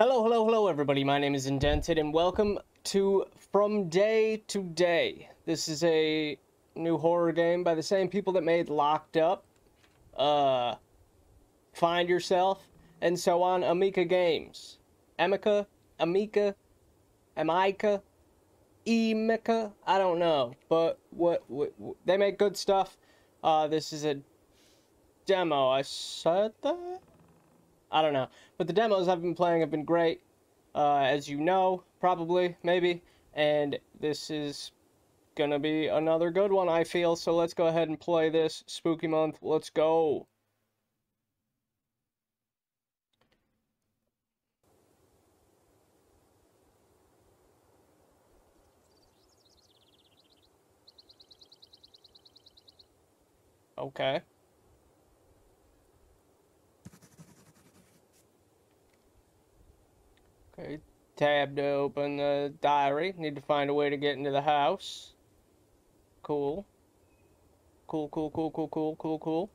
Hello, hello, hello, everybody. My name is Indented, and welcome to From Day to Day. This is a new horror game by the same people that made Locked Up, uh, Find Yourself, and so on. Amica Games. Amica, Amica, Amica, Emika. I don't know, but what, what, what they make good stuff. Uh, this is a demo. I said that. I don't know. But the demos I've been playing have been great, uh, as you know, probably, maybe. And this is gonna be another good one, I feel. So let's go ahead and play this spooky month. Let's go. Okay. Okay, tab to open the diary. Need to find a way to get into the house. Cool. Cool, cool, cool, cool, cool, cool, cool.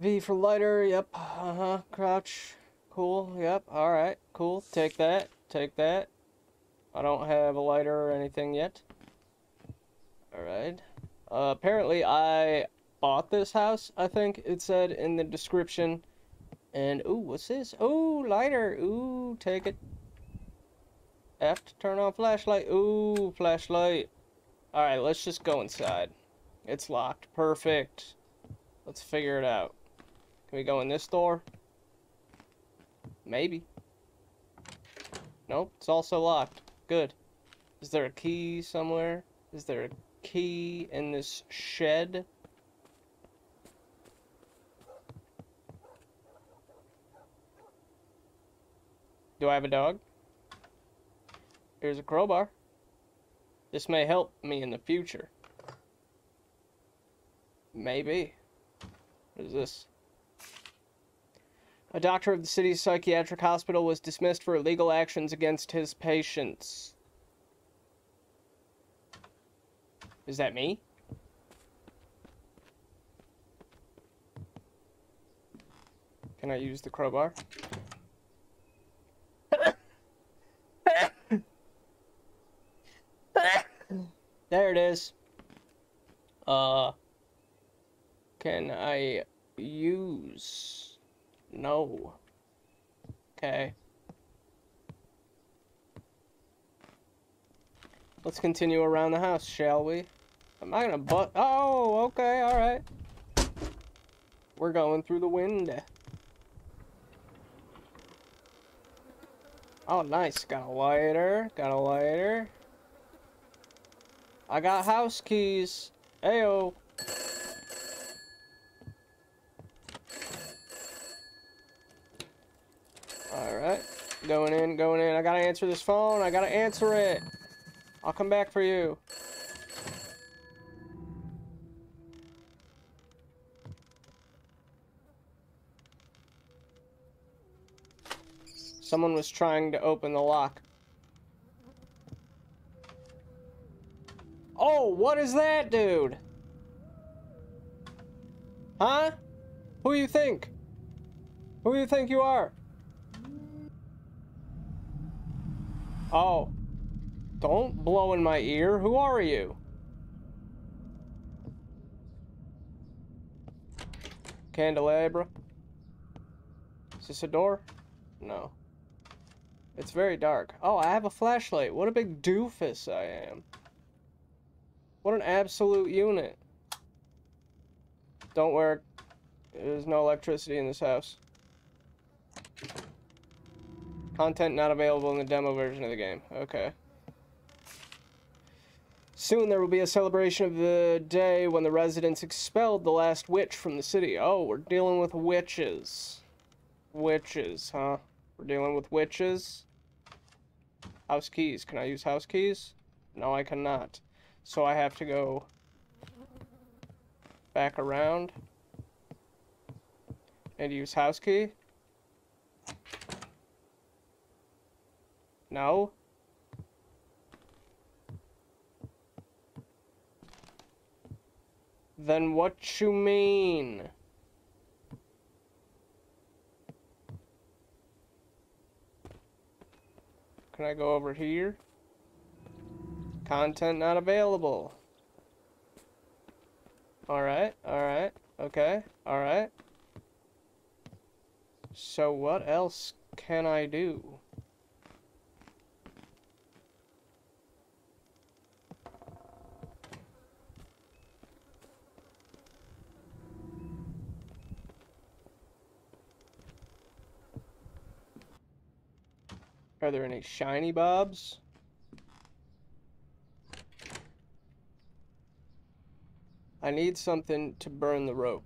V for lighter, yep. Uh-huh. Crouch. Cool, yep. Alright, cool. Take that. Take that. I don't have a lighter or anything yet. Alright. Uh, apparently I bought this house, I think it said in the description. And, ooh, what's this? Ooh, lighter. Ooh, take it. F to turn on flashlight. Ooh, flashlight. Alright, let's just go inside. It's locked. Perfect. Let's figure it out. Can we go in this door? Maybe. Nope, it's also locked. Good. Is there a key somewhere? Is there a key in this shed? Do I have a dog? Here's a crowbar. This may help me in the future. Maybe. What is this? A doctor of the city's psychiatric hospital was dismissed for illegal actions against his patients. Is that me? Can I use the crowbar? There it is. Uh, can I use? No. Okay. Let's continue around the house, shall we? Am I gonna butt? Oh, okay, alright. We're going through the wind. Oh, nice. Got a lighter. Got a lighter. I got house keys. Ayo. Alright. Going in, going in. I gotta answer this phone. I gotta answer it. I'll come back for you. Someone was trying to open the lock. Oh, what is that, dude? Huh? Who you think? Who do you think you are? Oh. Don't blow in my ear. Who are you? Candelabra. Is this a door? No. It's very dark. Oh, I have a flashlight. What a big doofus I am. What an absolute unit. Don't work. There's no electricity in this house. Content not available in the demo version of the game. Okay. Soon there will be a celebration of the day when the residents expelled the last witch from the city. Oh, we're dealing with witches. Witches, huh? We're dealing with witches. House keys. Can I use house keys? No, I cannot. So I have to go back around and use house key. No. Then what you mean? Can I go over here? Content not available. Alright, alright, okay, alright. So what else can I do? Are there any shiny bobs? I need something to burn the rope.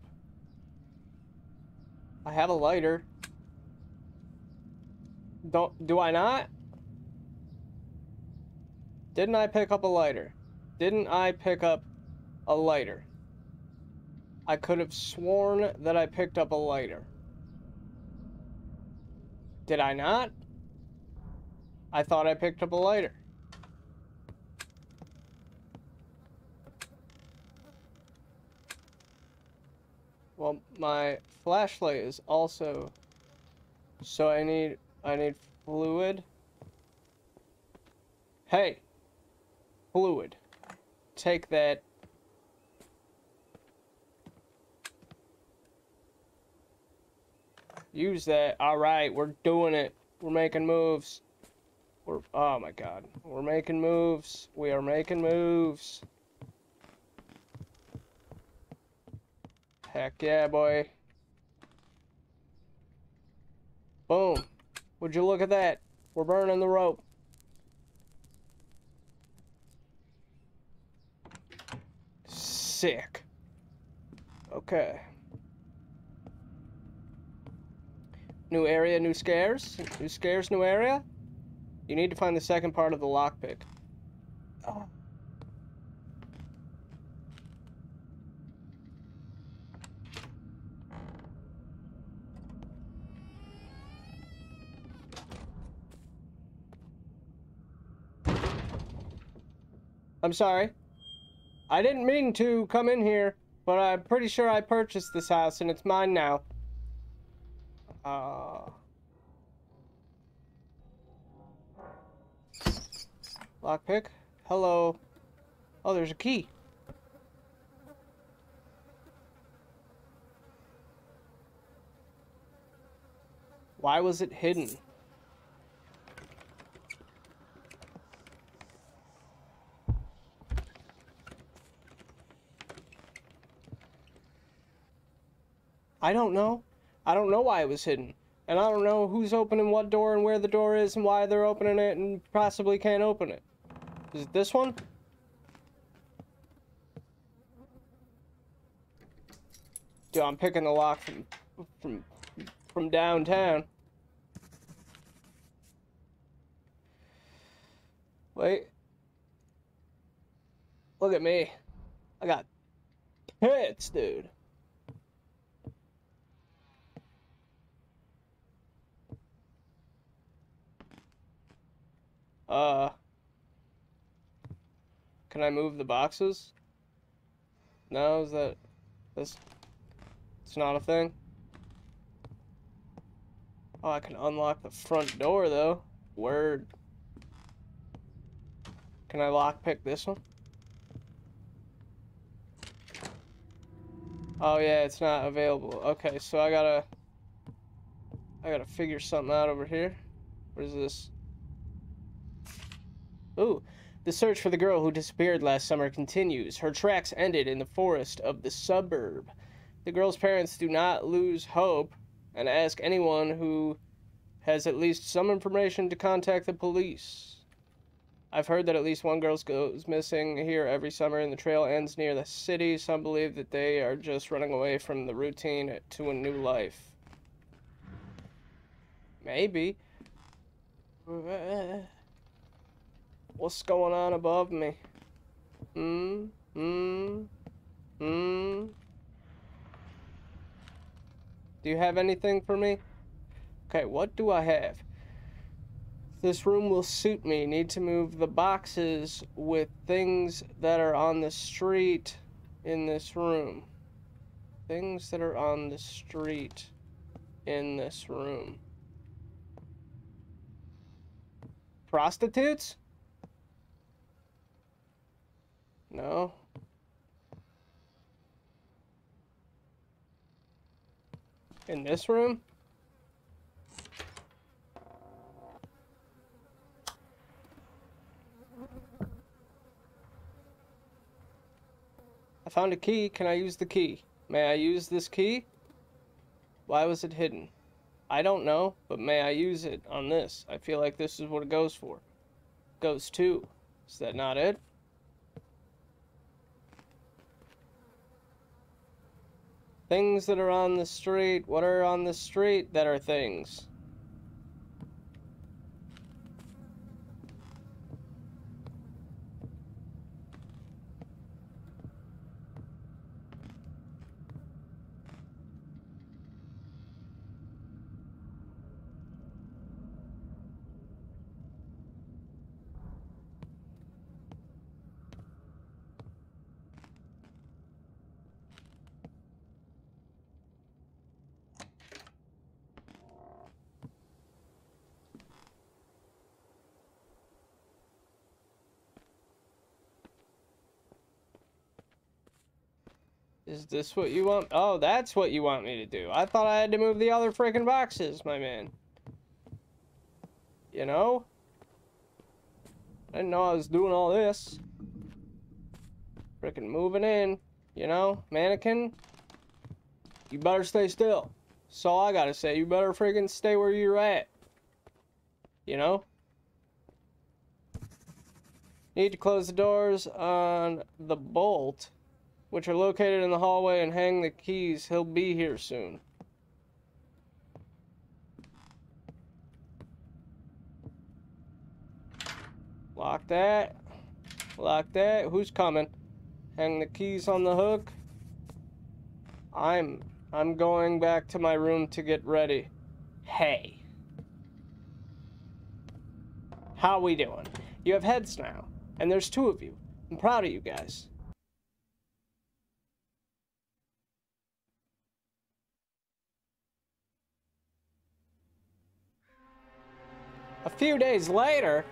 I have a lighter. Don't do I not? Didn't I pick up a lighter? Didn't I pick up a lighter? I could have sworn that I picked up a lighter. Did I not? I thought I picked up a lighter. Well, my flashlight is also... So I need... I need fluid. Hey! Fluid. Take that. Use that. Alright, we're doing it. We're making moves. We're, oh my god. We're making moves. We are making moves. Heck yeah, boy. Boom. Would you look at that? We're burning the rope. Sick. Okay. New area, new scares? New scares, new area? You need to find the second part of the lockpick. Oh. I'm sorry. I didn't mean to come in here, but I'm pretty sure I purchased this house and it's mine now. Uh... Lockpick. Hello. Oh, there's a key. Why was it hidden? I don't know. I don't know why it was hidden. And I don't know who's opening what door and where the door is and why they're opening it and possibly can't open it. Is it this one? Dude, I'm picking the lock from from from downtown. Wait. Look at me. I got pits, dude. Uh can I move the boxes? No, is that... This... It's not a thing? Oh, I can unlock the front door, though. Word. Can I lockpick this one? Oh, yeah, it's not available. Okay, so I gotta... I gotta figure something out over here. What is this? Ooh, the search for the girl who disappeared last summer continues. Her tracks ended in the forest of the suburb. The girl's parents do not lose hope and ask anyone who has at least some information to contact the police. I've heard that at least one girl goes missing here every summer, and the trail ends near the city. Some believe that they are just running away from the routine to a new life. Maybe. What's going on above me? Hmm? Hmm? Hmm? Do you have anything for me? Okay, what do I have? This room will suit me. Need to move the boxes with things that are on the street in this room. Things that are on the street in this room. Prostitutes? No. In this room? I found a key. Can I use the key? May I use this key? Why was it hidden? I don't know, but may I use it on this? I feel like this is what it goes for. Goes to. Is that not it? Things that are on the street. What are on the street that are things? Is this what you want? Oh, that's what you want me to do. I thought I had to move the other freaking boxes, my man. You know? I didn't know I was doing all this. Freaking moving in, you know? Mannequin, you better stay still. That's all I gotta say. You better freaking stay where you're at. You know? Need to close the doors on the bolt which are located in the hallway, and hang the keys. He'll be here soon. Lock that. Lock that. Who's coming? Hang the keys on the hook. I'm I'm going back to my room to get ready. Hey. How we doing? You have heads now, and there's two of you. I'm proud of you guys. A few days later,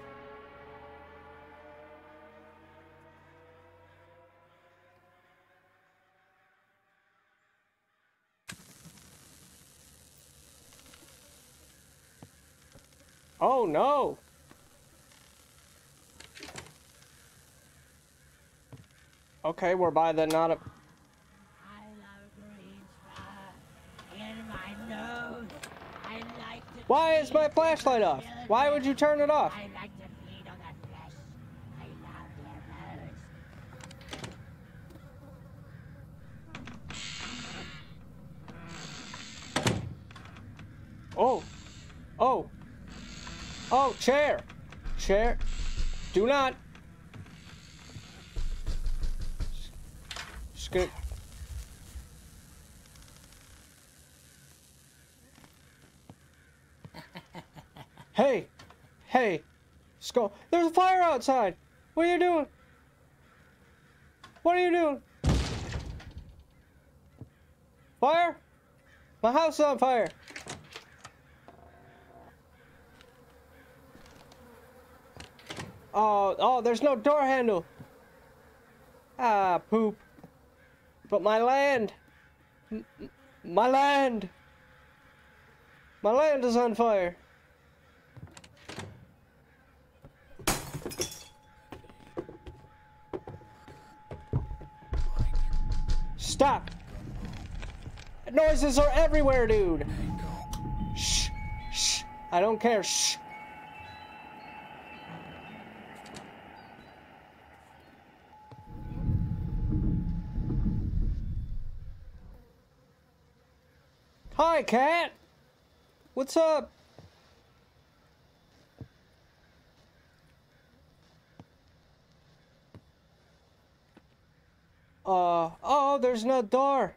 Oh no! Okay, we're by the not a Why is my flashlight off? Why would you turn it off? I like to feed on that flesh. I love their Oh. Oh. Oh, chair. Chair. Do not. Just gonna Hey! Hey! Skull. There's a fire outside! What are you doing? What are you doing? Fire? My house is on fire! Oh, oh, there's no door handle. Ah, poop. But my land. M my land. My land is on fire. Stop! Noises are everywhere, dude! Shh! Shh! I don't care, shh! Hi, cat! What's up? Uh, oh, there's no door.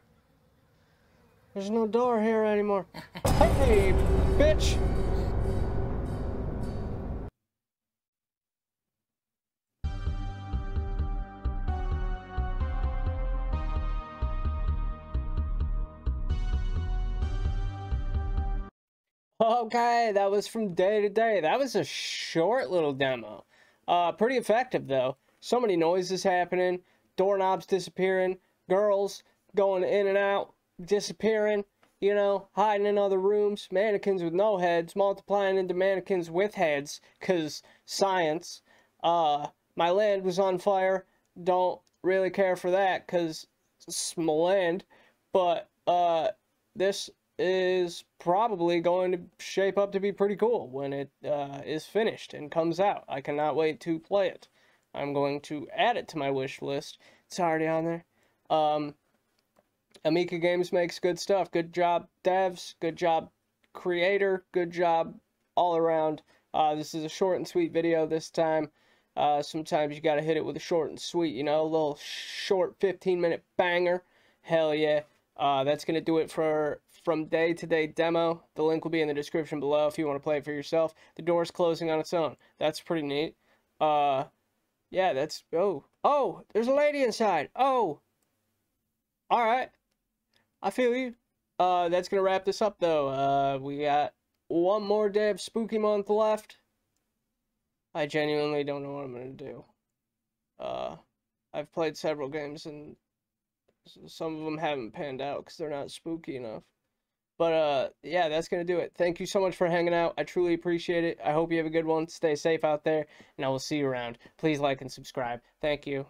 There's no door here anymore. hey, bitch! Okay, that was from day to day. That was a short little demo. Uh, pretty effective though. So many noises happening, doorknobs disappearing, girls going in and out, disappearing, you know, hiding in other rooms, mannequins with no heads, multiplying into mannequins with heads, cause science. Uh, my land was on fire. Don't really care for that, cause it's my land. But, uh, this is probably going to shape up to be pretty cool when it uh, is finished and comes out. I cannot wait to play it. I'm going to add it to my wish list. It's already on there. Um, Games makes good stuff. Good job, devs. Good job, creator. Good job all around. Uh, this is a short and sweet video this time. Uh, sometimes you gotta hit it with a short and sweet, you know, a little short 15 minute banger. Hell yeah. Uh, that's going to do it for from day to day demo. The link will be in the description below if you want to play it for yourself. The door's closing on its own. That's pretty neat. Uh, yeah, that's, oh, oh, there's a lady inside. Oh, all right. I feel you. Uh, that's going to wrap this up though. Uh, we got one more day of spooky month left. I genuinely don't know what I'm going to do. Uh, I've played several games and some of them haven't panned out because they're not spooky enough. But uh, yeah, that's gonna do it. Thank you so much for hanging out. I truly appreciate it. I hope you have a good one. Stay safe out there, and I will see you around. Please like and subscribe. Thank you.